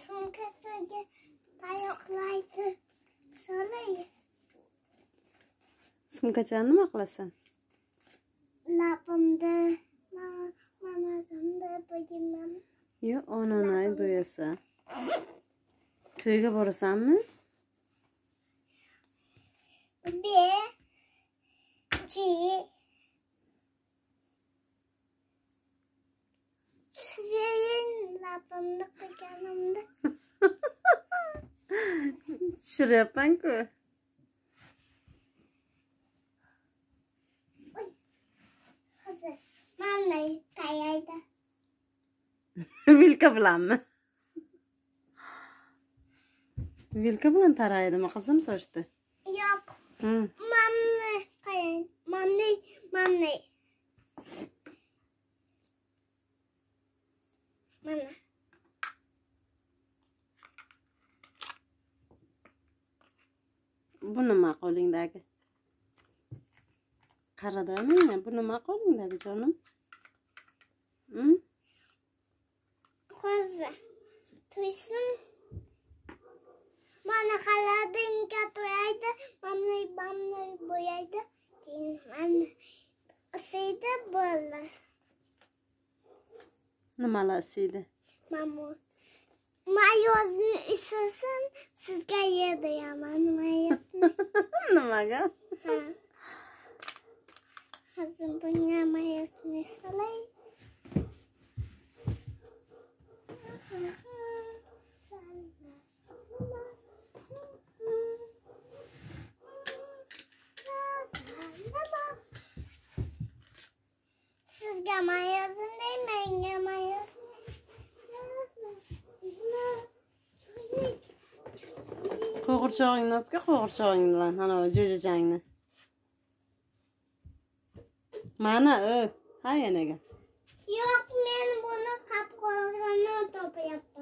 sumkachaga tayoqlaydi solay sumkachani nima qilasan labimda mamamda bo'yimam yo onani bo'yasan to'yga borasanmi? Bir ikki sizin labimni qilganimda tushiryapman-ku hozir mana tayyorda vilka bilanmi vilka bilan taraydimi qizim sochni yo'q Hı. Bu nima qo'lingdagi qarada menga bu nima qo'lingdagi jonim. Hı? hozir tuysin mana xaladinga to'yaydi mamni mamni bo'yaydi. Keyin mamni isiydi bo'ldi. Nimalar isiydi? Mamu mayozni isasin sizga yediraman mayozni nimaga ha. Hozir bunga mayozni solay Sizga mayozni menga mayozni qo'g'irchog'ingni opka qo'g'irchog'ing bilan anavi jo'jachangni mana u ha yanaga yo'q men buni qapqog'ini topyapman.